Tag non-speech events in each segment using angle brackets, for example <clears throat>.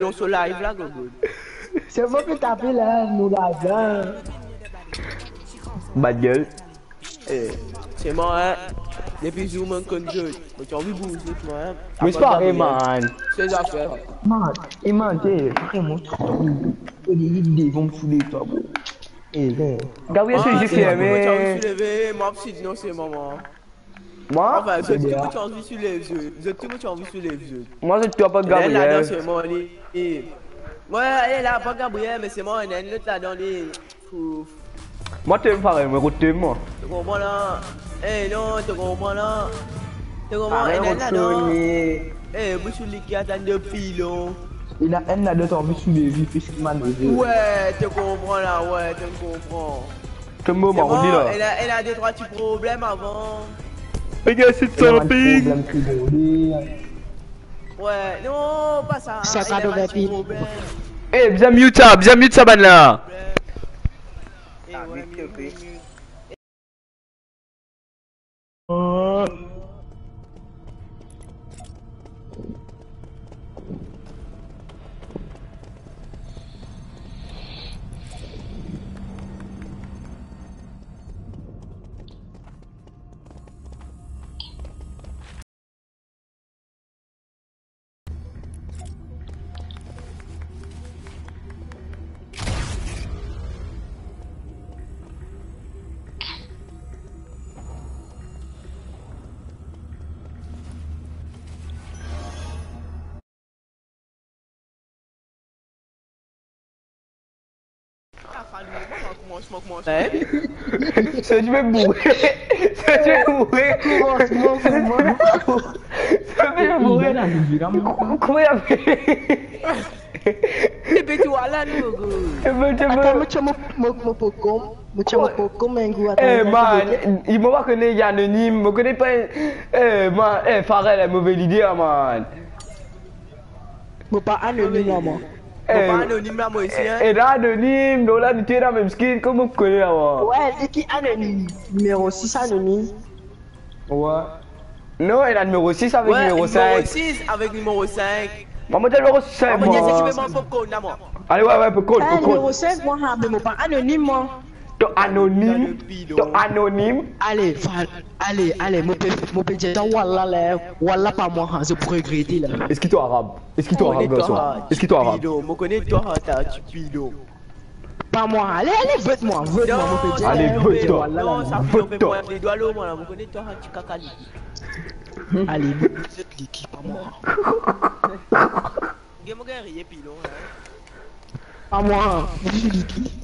Non, sur live là, Gogo. C'est moi que t'as fait là, nous là. Bad gueule. Eh, c'est moi, hein. Je m'en connais, mais tu as envie de bouger, toi, hein. Mais c'est pas vrai, man. C'est affaires. Man, et man, t'es vraiment trop. Les vont me saouler, toi, bro. Eh. Gabriel, Tu as envie mais. de moi, non, c'est maman. Moi, Enfin, je tu as envie les. Je tu as les yeux. moi, je pas Gabriel. Ouais, elle est là, pas Gabriel, mais c'est moi, elle est l'autre là dans les. Moi, t'aimes pareil, mais côté moi. Tu comprends là Eh non, tu comprends là Tu comprends Arrête, Elle est là, non. Eh, vous sur les qui attendent depuis long. Il a un à deux temps vu sous les vies, puisqu'il m'a levé. Ouais, tu comprends là, ouais, tu comprends. Tu me dit là. elle a, elle a deux, trois petits problèmes avant. Gars, c'est Il a un saloperie. problème qui brûle. Ouais, non, pas ça. Ça, ça devait être-. Eh, bien mute ça, bien mute ça, ban là. Eh, ouais, mieux, est là, Comment comment il a fait Et puis tu vois là, nous, go. Tu veux, tu Attends, veux. moi, tu as mon mon pocom. Moi, tu as mon pocom, un goût. Eh man, il m'a pas connu, anonyme, me connaît pas. Eh man, eh mauvaise idée, hein, man. Moi, pas anonyme, là, Bon, Eh, anonyme hein. Donc là, tu es dans la même skin, comment vous connaissez, là, moi Ouais, c'est qui anonyme Numéro 6 anonyme. Ouais. Non, elle a numéro 6 avec Ouais, numéro 5. 6 avec numéro 5. Maman, t'as numéro 5, On va dire si tu moi. veux mon popcorn là, moi? Allez, ouais, ouais, peu code, numéro code. 5, moi, mais moi, pas anonyme, moi. Anonyme, anonyme. Allez, allez, allez, mon père, mon père, dit, Wallah, là, Wallah, pas moi, hein, je pourrais regretter, là. Est-ce qu'il est arabe Est-ce qu'il est arabe, Est-ce qu'il est arabe Je connais toi, stupido. Pas moi, allez, allez, vote-moi, mon père, dit, Allez, un peu Vote-toi. moins des doigts l'eau, moi, là. Je connais toi, tu cacali. Allez, vous êtes l'équipe, pas moi. Game pilon, hein. Pas moi, vous êtes l'équipe.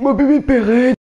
meu bebê perrete.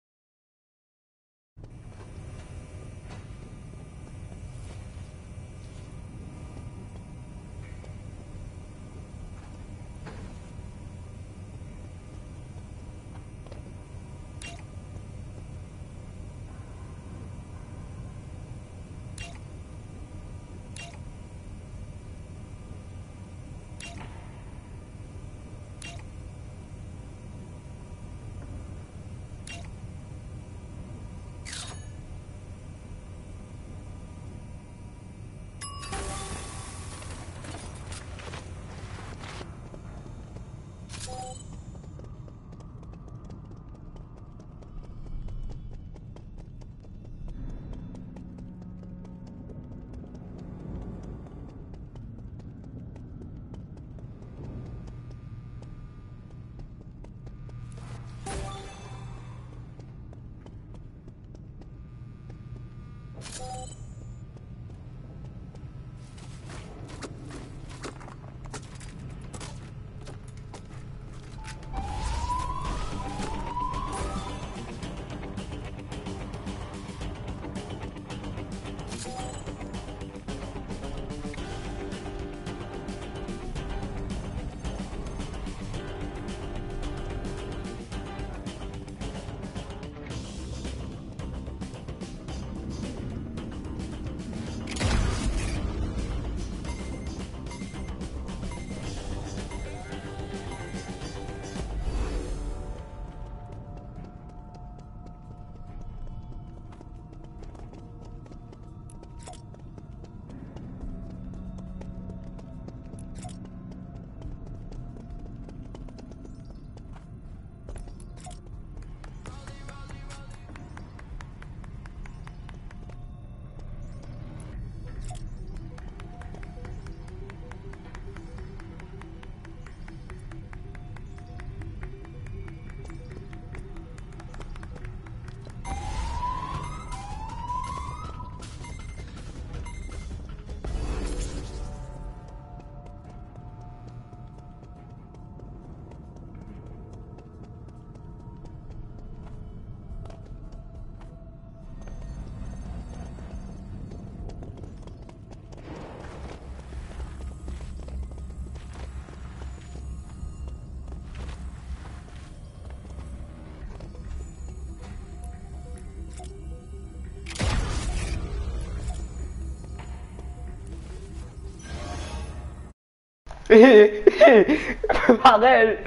<laughs> Farel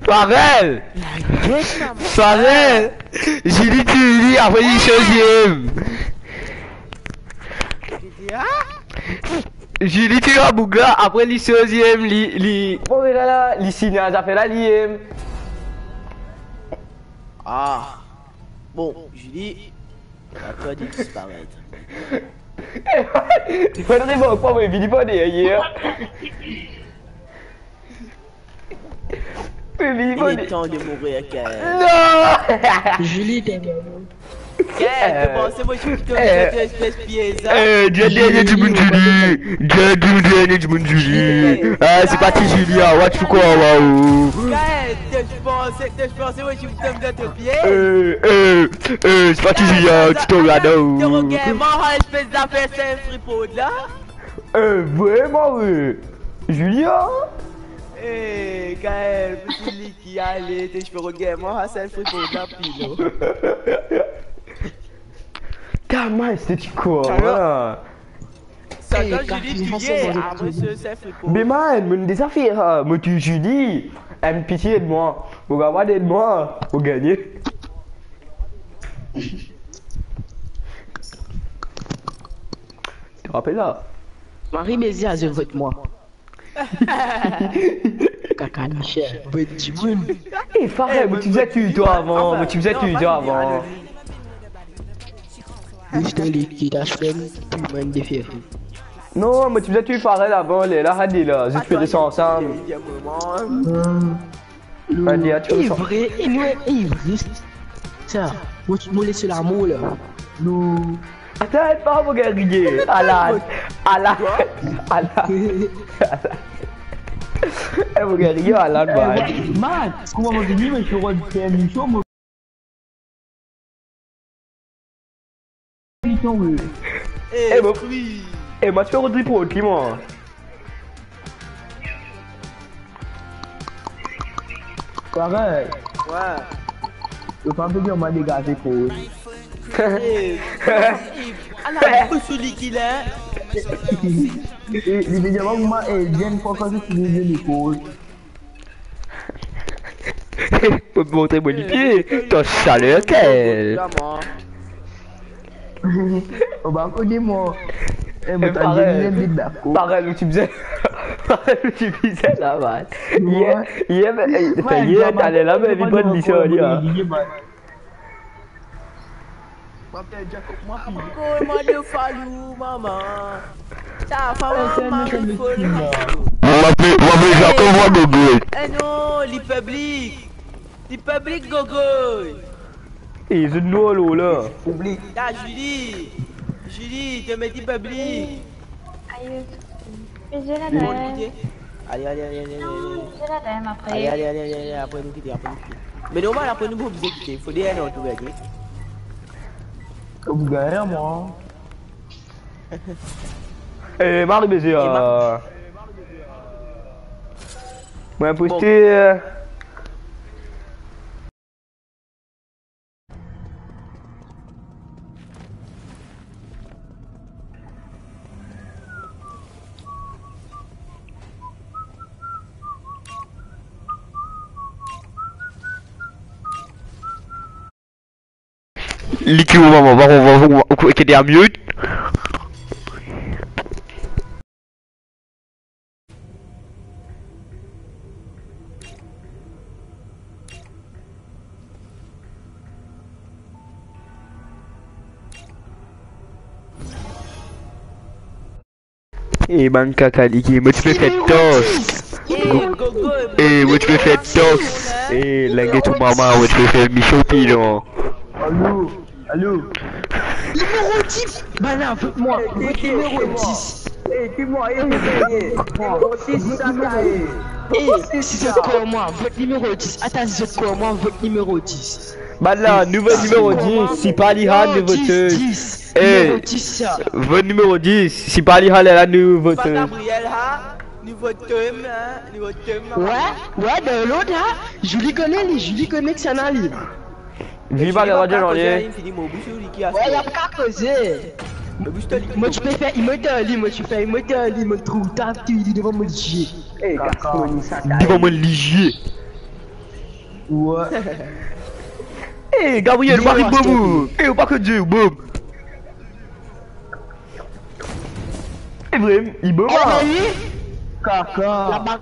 Farel Farel J'ai dit tu dis après il deuxième J'ai dit tu as Bougla après il deuxième li li. Bon là là. Li signe ça fait la liem Ah. Bon, Julie, la code disparaître. <laughs> Peux le voir pas mais vidi pas derrière Mais Il est temps de mourir, Kael. Non Julie, t'es Kael, tu penses moi je suis plutôt Euh. une espèce pièce. Eh, Julie Julie Ah, c'est parti quoi, waouh Kael, moi je suis plutôt. Euh, euh, euh, c'est parti Julia, tu espèce d'affaire, c'est un fripot là. Euh, vraiment, oui Julia Eh, Kael, petit lit qui allait, tes cheveux regarde, moi, c'est un fripot là, pilo. Comment c'était quoi Alors? Ça donne quand Julie, tu viens, moi, après je- ce, c'est un fripot. Mais man, me des affaires, hein. moi tu Julie Aime pitié de moi Vous regardez de moi Vous gagnez Tu te rappelles là? Marie Mézia, je vote moi. <laughs> Caca, Michel, vote du monde. Eh, moi tu faisais tu toi avant Moi tu faisais tu toi avant. Non, moi tu faisais tu Farel avant, les là, Hadi là, je ferais ça ensemble Hadi, tu fais ça Ivre, ivre, ivre. Ça, moi tu me laisses l'amour là. Non. Attends, pas mon guerrier <laughs> Alan Alan <laughs> Alan Eh, mon guerrier, Alan, man Man, comment on dit, mais je vais faire une chose, moi. Putain, oui. Eh, Eh, oui. Eh, moi tu fais Rodri pour qui, moi Pareil, Ouais. je peux pas me dire, on m'a dégagé pour eux. Eh, à la bouche celui qu'il est. Et évidemment, moi, elle vient pour quand je suis venu l'école. Faut me montrer mon pied Ton chaleur, quel Vraiment. On va connaître moi. Eh, mais Eh, t'as dit, d'accord. Pareil, où tu faisais. Tu faisais là, man. Hier, hier, eh, t'allais là, mais je hein. je dois m'en- Comment de falou, maman. Jacob Wagogo. Eh non, le public. Le public gogo. Eh, c'est nous, là, là. Oublie. Là, Julie. Julie, te public. Aïe. Mais j'ai la quitter. Allez, allez, allez, allez, allez. J'ai la Allez, après. allez, allez, allez, allez, après nous après nous. Mais normal, après nous. Faut non, tout regarder. Vous gagnez, moi. <laughs> Eh, marre de baiser, euh. Moi, posté. euh, Licky ou maman, va on va on va qui était à mute. Eh ben caca Licky, moi tu me fais go. Eh moi tu me fais toss. Eh la guette maman, moi tu me fais. Allô? Allô Numéro 10 Bah là, vote-moi, vote numéro 10 Eh, c'est moi, eh, c'est Numéro 6, ça caille. Eh, si c'est quoi moi, vote numéro 10 Attends, si c'est quoi moi, vote numéro 10 Bah là, nouveau numéro 10, si pas nous 10, voteuse. 10 Eh. Numéro 10 ça Vote numéro 10, si pas Liha, elle a nous Pas voteuse. Gabriel, ha. Niveau thème, hein. Niveau thème. Ouais, ouais, de l'autre là, je lui connais, je lui connais que c'est un livre Qui a Ouais, y'a pas qu'à causer Le bouche, t'as Moi tu peux faire, il me donne, lui, moi tu fais, il me donne, il me trouve, t'as tu devant me dire Eh, Casconi, ça caille. Dis-moi moi ligier. Ouais. <laughs> Eh Gabriel, Dis-moi, Marie s'il te Bobo. Eh, ou pas que Dieu, Bob. Eh Caca. banque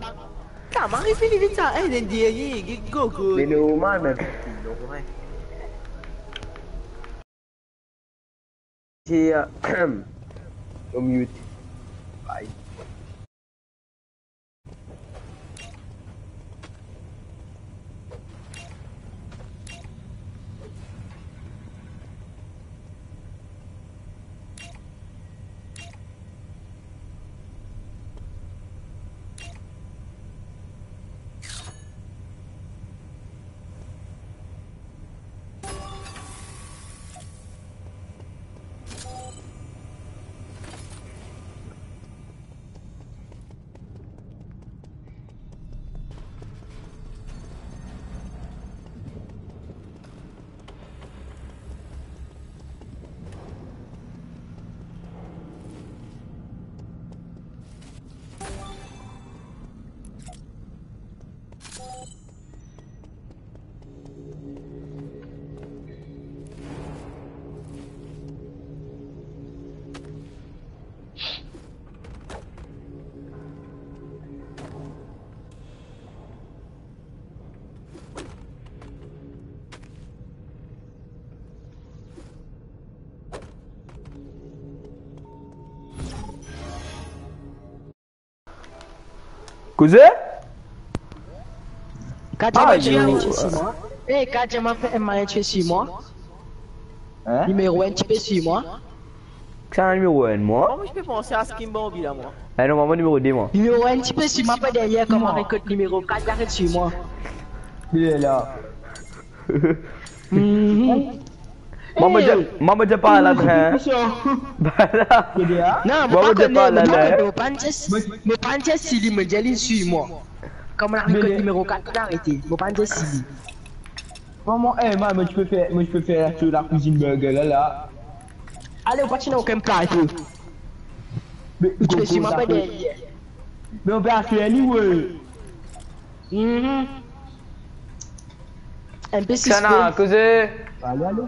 Putain, Marie, fini vite ça. Eh, Au <clears throat> mute. Bye. Ah, sur moi Eh, fait moi Hein Numéro 1 tu es sur moi C'est un numéro 1, moi. Moi, je peux penser à Skin Bambi là, moi. Eh non, maman, numéro 2, moi. Numéro 1 tu peux moi pas derrière comme avec le numéro 4 arrête moi Il est là. Je- je je pas parle connais, à moi la- connais au Panches, mais Panches Sili me dit sur moi. Comme la Mais- le numéro 4 arrêté, mon Panches Sili. Maman, eh, maman, moi, je peux faire, moi, je peux faire la cuisine burger, là, là. Allez, on n'as aucun. Mais, Gogo, sur moi ça pas peut- derrière. Mais on peut faire anyway. Mhm. Un peu là, suspect. cousin. Allez, allez.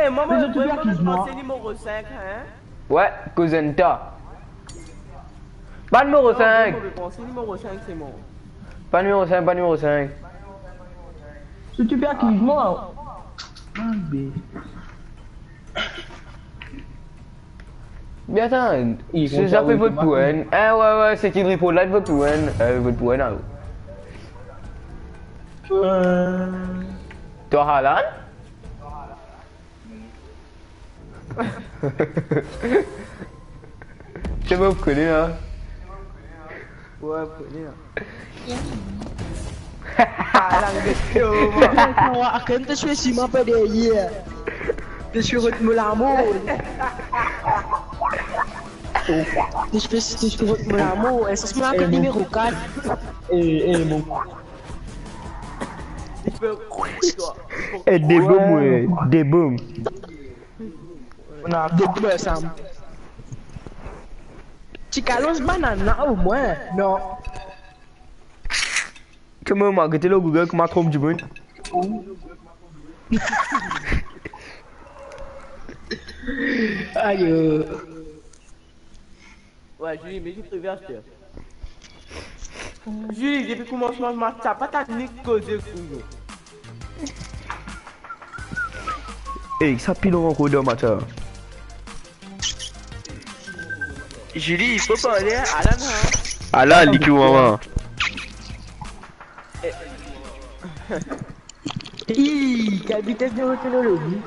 Eh, maman, je moi, je accuse-moi. pense que c'est numéro 5, hein. Ouais, cousin, ta. Pas numéro 5. Non, je pense, numéro 5, c'est bon. Pas numéro 5, pas numéro 5. Si tu fais accuse-moi. Ah, bé. Mais attends, c'est ça faire fait votre point. Ah ouais, ouais, c'est une repos là de votre point. Euh, votre point là. Euh... Toi, Haaland Tu me connais là Ouais, là. Akan tu suis si ma pas derrière. Tu suis rythme l'amour. Tu suis tu suis rythme l'amour. Et ça se met numéro 4. Eh, eh, mon. Toi. Eh, des bombes, ouais. Des bombes. Mwen ap dekwe sam. Chikalons banan nan ou mwen. Non. Kèmè mwa gete lo Google kèmè trom jiboun. Ou. Ayo. Ouais, Julie, mais j'ai prévu acheter. Julie, depuis le commencement, je m'attends pas ta nique causée couille. Eh, ça pile encore deux matins. Julie, il faut parler à la main. Ah là, liquide maman. Hi, quelle vitesse de technologie.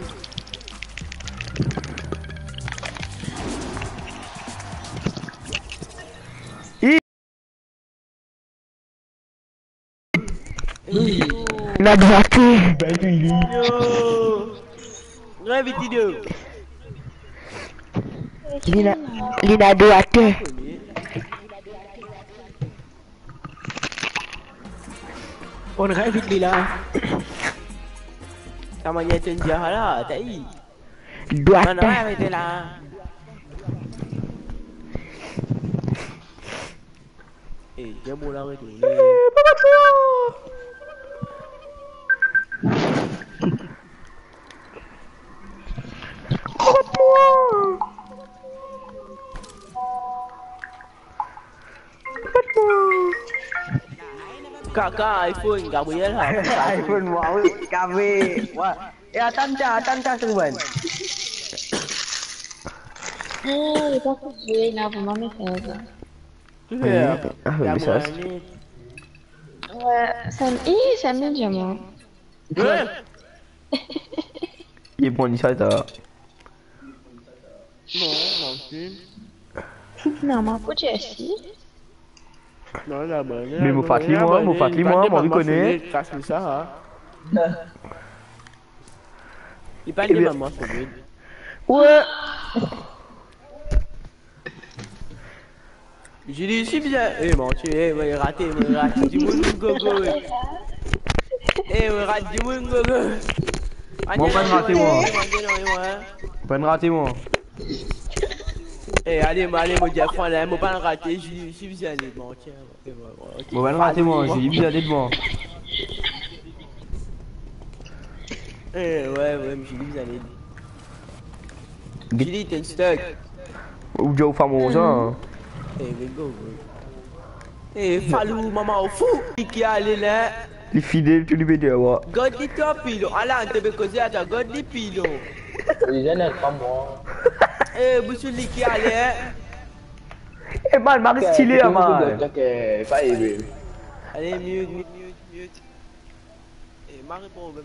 La droite. Yo Rêve vidéo. Lina, Lina droite. On rêve vite Lila. Ta manière de dire là, t'as eu. Droite. Non, non, arrêtez là. Eh, j'ai mon la retourner. Kaka iPhone Gabriel ha. <laughs> iPhone Huawei, KW. Wah. Eh, attends, attends, sebentar. Eh, pas que jouer, não, vou me message. Tu fais Ah, mais ça, c'est- Ouais, ça me... Ih, ça me diamant. Ouais. Il est bon, ça, t'as. Non, non, tu. Non, la bonne. Mais moi, mon fatli, moi, moi, il connaît. Casse ça, hein. Il parle de maman, c'est. Ouais. J'ai dit, si bien. Eh, mon Dieu, eh, ouais, raté, ouais, raté. Du monde, gogo. Eh, ouais, raté, du monde, gogo. Bon, pas de raté, moi. moi. Pas de rater, moi. Eh, allez, moi, allez, moi, prends là, moi, pas de raté. J'ai dit, si bien, allez, bon, tiens. ok. Bon, pas de rater, moi. J'ai dit, bien aller devant. Eh, ouais, ouais, mais j'ai dit, allez. J'ai dit, t'es stuck. Ou Joe famosa. Eh, mais go, go. Eh, Falou, maman, au fou. Qui est allé là? Les fidèles, tu lui mets des ouais. God di top pilo. On te à God di pilo. Eh, busu li qui allait. Eh, man, Marie stylé, hein, man. Allez, mute, mute, mute, mute. Eh, Marie, pour au même